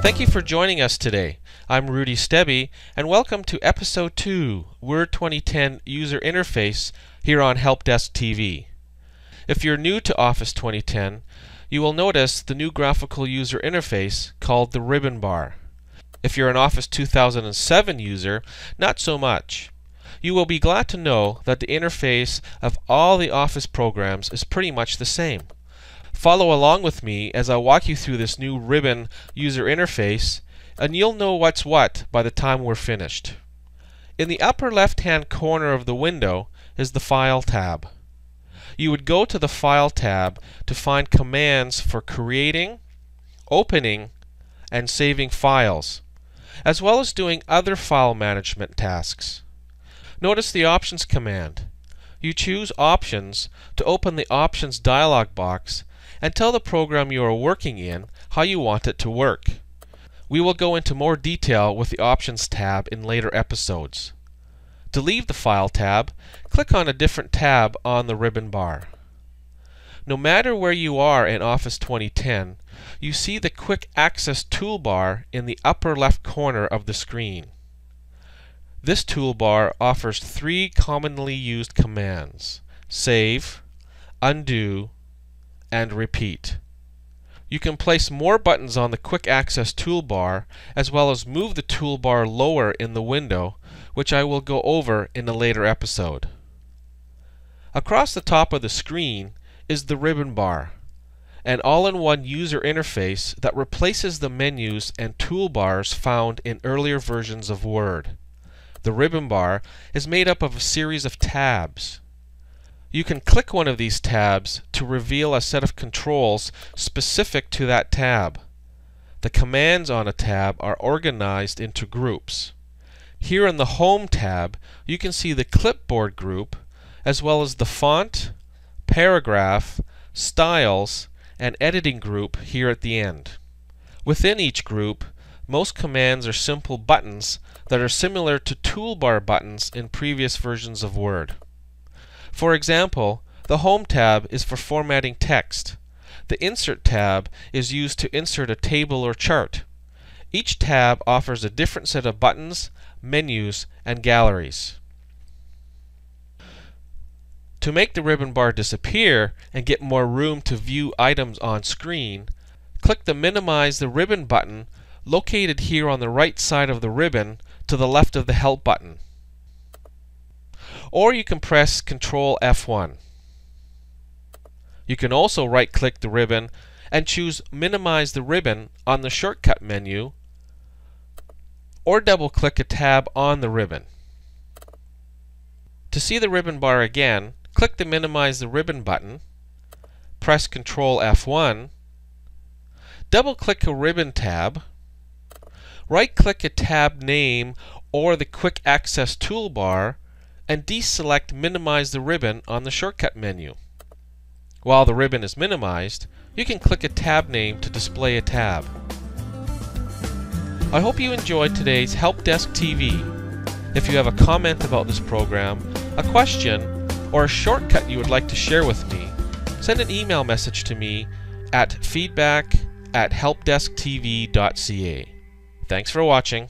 Thank you for joining us today. I'm Rudy Stebih, and welcome to Episode 2 Word 2010 User Interface here on Helpdesk TV. If you're new to Office 2010, you will notice the new graphical user interface called the ribbon bar. If you're an Office 2007 user, not so much. You will be glad to know that the interface of all the Office programs is pretty much the same. Follow along with me as I walk you through this new ribbon user interface, and you'll know what's what by the time we're finished. In the upper left hand corner of the window is the File tab. You would go to the File tab to find commands for creating, opening, and saving files, as well as doing other file management tasks. Notice the Options command. You choose Options to open the Options dialog box and tell the program you are working in how you want it to work. We will go into more detail with the Options tab in later episodes. To leave the File tab, click on a different tab on the ribbon bar. No matter where you are in Office 2010, you see the Quick Access toolbar in the upper left corner of the screen. This toolbar offers three commonly used commands Save, Undo, and Repeat. You can place more buttons on the Quick Access toolbar as well as move the toolbar lower in the window, which I will go over in a later episode. Across the top of the screen is the ribbon bar, an all-in-one user interface that replaces the menus and toolbars found in earlier versions of Word. The ribbon bar is made up of a series of tabs. You can click one of these tabs to reveal a set of controls specific to that tab. The commands on a tab are organized into groups. Here in the Home tab, you can see the clipboard group, as well as the font, paragraph, styles, and editing group here at the end. Within each group, most commands are simple buttons that are similar to toolbar buttons in previous versions of Word. For example, the Home tab is for formatting text. The Insert tab is used to insert a table or chart. Each tab offers a different set of buttons, menus, and galleries. To make the ribbon bar disappear and get more room to view items on screen, click the Minimize the Ribbon button located here on the right side of the ribbon to the left of the Help button or you can press Control F1. You can also right click the ribbon and choose Minimize the Ribbon on the shortcut menu or double click a tab on the ribbon. To see the ribbon bar again, click the Minimize the Ribbon button, press Control F1, double click a ribbon tab, right click a tab name or the Quick Access toolbar and deselect Minimize the Ribbon on the shortcut menu. While the ribbon is minimized, you can click a tab name to display a tab. I hope you enjoyed today's Help Desk TV. If you have a comment about this program, a question, or a shortcut you would like to share with me, send an email message to me at feedback at helpdesktv.ca. Thanks for watching.